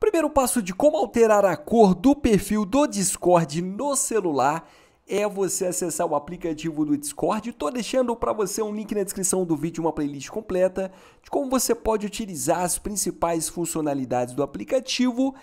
Primeiro passo de como alterar a cor do perfil do Discord no celular é você acessar o aplicativo do Discord. Estou deixando para você um link na descrição do vídeo, uma playlist completa de como você pode utilizar as principais funcionalidades do aplicativo.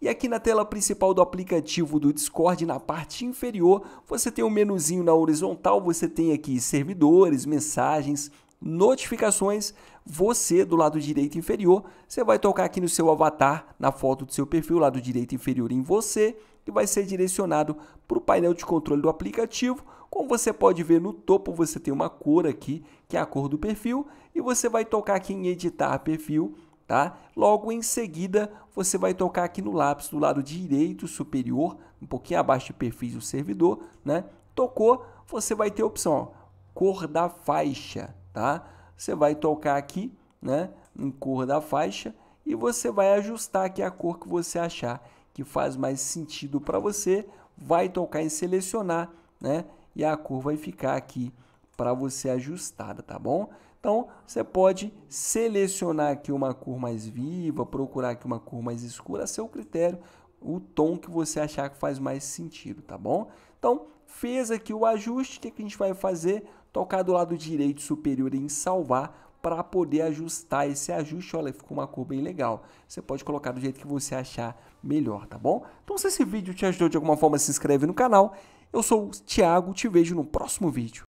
E aqui na tela principal do aplicativo do Discord, na parte inferior, você tem um menuzinho na horizontal, você tem aqui servidores, mensagens, notificações, você do lado direito inferior, você vai tocar aqui no seu avatar, na foto do seu perfil, lado direito inferior em você, e vai ser direcionado para o painel de controle do aplicativo. Como você pode ver no topo, você tem uma cor aqui, que é a cor do perfil, e você vai tocar aqui em editar perfil, tá? Logo em seguida, você vai tocar aqui no lápis do lado direito superior, um pouquinho abaixo de perfis do servidor, né? Tocou, você vai ter a opção, ó, cor da faixa, tá? Você vai tocar aqui, né, em cor da faixa e você vai ajustar aqui a cor que você achar que faz mais sentido para você, vai tocar em selecionar, né? E a cor vai ficar aqui para você ajustada, tá bom? Então, você pode selecionar aqui uma cor mais viva, procurar aqui uma cor mais escura, a seu critério, o tom que você achar que faz mais sentido, tá bom? Então, fez aqui o ajuste, o que, a gente vai fazer? Tocar do lado direito superior em salvar para poder ajustar esse ajuste. Olha, ficou uma cor bem legal. Você pode colocar do jeito que você achar melhor, tá bom? Então, se esse vídeo te ajudou de alguma forma, se inscreve no canal. Eu sou o Thiago, te vejo no próximo vídeo.